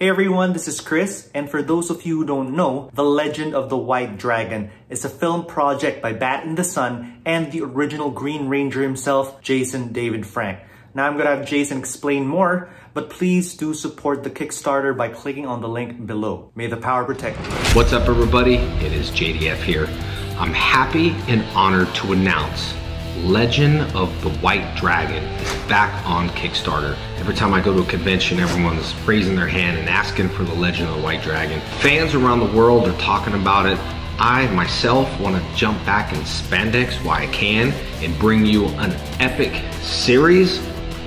Hey everyone, this is Chris, and for those of you who don't know, The Legend of the White Dragon is a film project by Bat in the Sun and the original Green Ranger himself, Jason David Frank. Now I'm gonna have Jason explain more, but please do support the Kickstarter by clicking on the link below. May the power protect you. What's up everybody? It is JDF here. I'm happy and honored to announce Legend of the White Dragon is back on Kickstarter. Every time I go to a convention, everyone's raising their hand and asking for the Legend of the White Dragon. Fans around the world are talking about it. I myself want to jump back in spandex while I can and bring you an epic series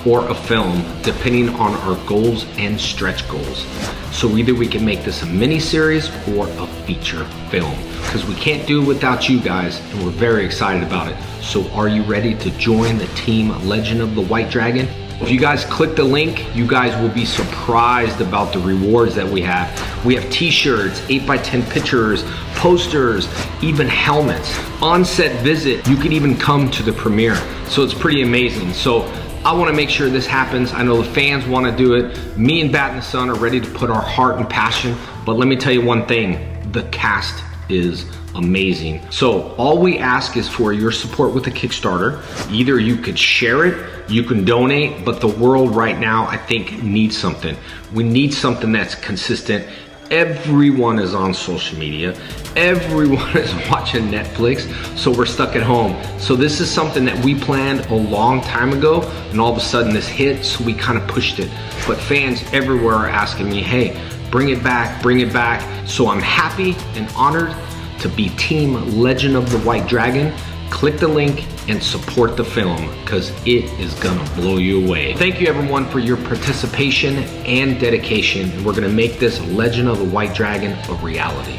or a film, depending on our goals and stretch goals. So either we can make this a mini series or a feature film because we can't do it without you guys and we're very excited about it. So are you ready to join the team Legend of the White Dragon? If you guys click the link, you guys will be surprised about the rewards that we have. We have t-shirts, 8x10 pictures, posters, even helmets. On-set visit, you can even come to the premiere. So it's pretty amazing. So I wanna make sure this happens. I know the fans wanna do it. Me and Bat in the Sun are ready to put our heart and passion, but let me tell you one thing, the cast is amazing. So all we ask is for your support with the Kickstarter. Either you could share it, you can donate, but the world right now, I think, needs something. We need something that's consistent everyone is on social media. Everyone is watching Netflix, so we're stuck at home. So this is something that we planned a long time ago, and all of a sudden this hit, so we kind of pushed it. But fans everywhere are asking me, hey, bring it back, bring it back. So I'm happy and honored to be Team Legend of the White Dragon click the link and support the film because it is gonna blow you away. Thank you everyone for your participation and dedication. We're gonna make this Legend of the White Dragon a reality.